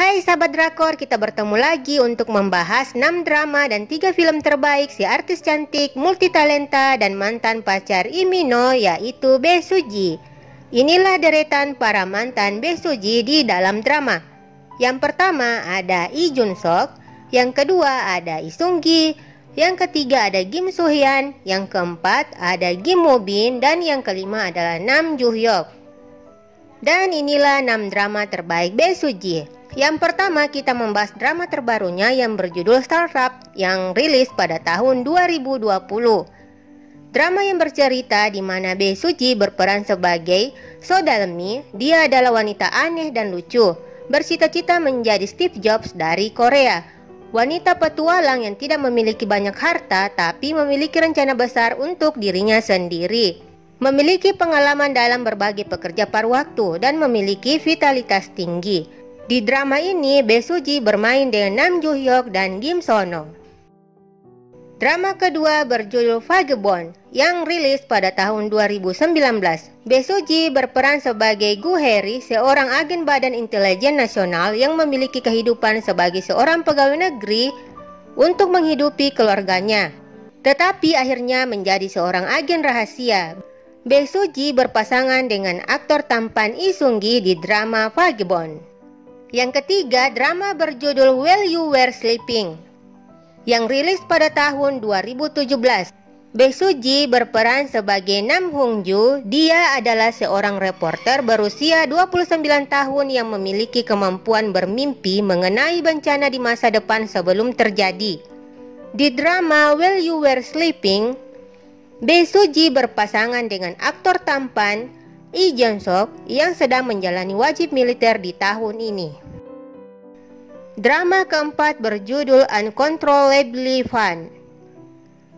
Hai sahabat drakor, kita bertemu lagi untuk membahas 6 drama dan 3 film terbaik si artis cantik, multitalenta dan mantan pacar Imino yaitu Bae Suji. Inilah deretan para mantan Bae Suji di dalam drama. Yang pertama ada Lee Jun Sok, yang kedua ada Lee Sung Gi, yang ketiga ada Kim Soo Hyun, yang keempat ada Kim Mo Bin dan yang kelima adalah Nam Joo Hyuk. Dan inilah 6 drama terbaik Bae Suji. Yang pertama kita membahas drama terbarunya yang berjudul Startup yang rilis pada tahun 2020. Drama yang bercerita di mana Bae Suji berperan sebagai So Dalmi. Dia adalah wanita aneh dan lucu, bercita-cita menjadi Steve Jobs dari Korea. Wanita petualang yang tidak memiliki banyak harta tapi memiliki rencana besar untuk dirinya sendiri. Memiliki pengalaman dalam berbagai pekerja paruh waktu dan memiliki vitalitas tinggi. Di drama ini, Besuji bermain dengan Nam Joo Hyuk dan Kim Sono. Drama kedua berjudul Vagabond yang rilis pada tahun 2019. Besuji berperan sebagai Gu Heri, seorang agen badan intelijen nasional yang memiliki kehidupan sebagai seorang pegawai negeri untuk menghidupi keluarganya. Tetapi akhirnya menjadi seorang agen rahasia. Besuji berpasangan dengan aktor tampan Lee Sung Gi di drama Vagabond. Yang ketiga, drama berjudul While You Were Sleeping yang rilis pada tahun 2017. Bae Suji berperan sebagai Nam Hong Ju. Dia adalah seorang reporter berusia 29 tahun yang memiliki kemampuan bermimpi mengenai bencana di masa depan sebelum terjadi. Di drama While You Were Sleeping, Bae Suji berpasangan dengan aktor tampan Lee Jun Sok yang sedang menjalani wajib militer di tahun ini. Drama keempat berjudul Uncontrollably Fun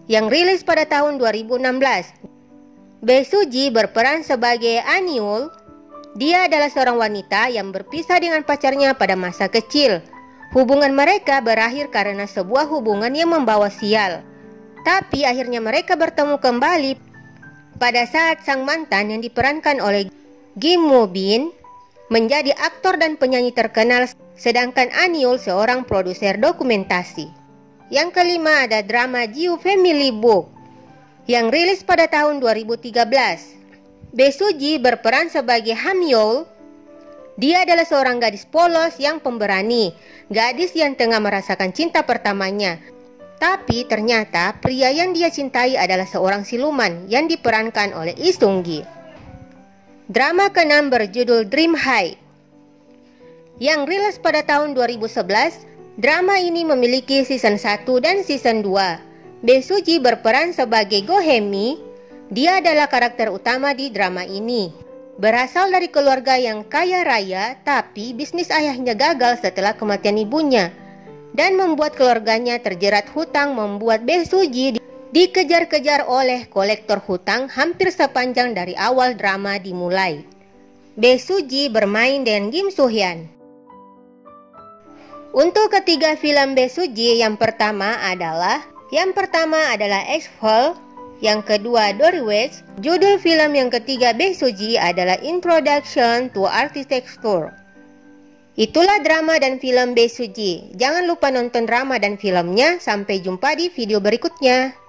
yang rilis pada tahun 2016. Bae Suji berperan sebagai Aniul. Dia adalah seorang wanita yang berpisah dengan pacarnya pada masa kecil. Hubungan mereka berakhir karena sebuah hubungan yang membawa sial. Tapi akhirnya mereka bertemu kembali pada saat sang mantan yang diperankan oleh Kim Woo Bin menjadi aktor dan penyanyi terkenal sedangkan Aniul seorang produser dokumentasi. Yang kelima ada drama Jiu Family Book yang rilis pada tahun 2013. Besuji berperan sebagai Hamyol. Dia adalah seorang gadis polos yang pemberani, gadis yang tengah merasakan cinta pertamanya tapi ternyata pria yang dia cintai adalah seorang siluman yang diperankan oleh Isunggi. Drama keenam berjudul Dream High. Yang rilis pada tahun 2011, drama ini memiliki season 1 dan season 2. Besuji berperan sebagai Gohemi. Dia adalah karakter utama di drama ini. Berasal dari keluarga yang kaya raya, tapi bisnis ayahnya gagal setelah kematian ibunya dan membuat keluarganya terjerat hutang membuat Besuji dikejar-kejar oleh kolektor hutang hampir sepanjang dari awal drama dimulai. Besuji bermain dengan Kim Soo Hyun. Untuk ketiga film Besuji yang pertama adalah yang pertama adalah X-Fall, yang kedua Dory judul film yang ketiga Besuji adalah Introduction to Architecture. Itulah drama dan film Besuji. Jangan lupa nonton drama dan filmnya. Sampai jumpa di video berikutnya.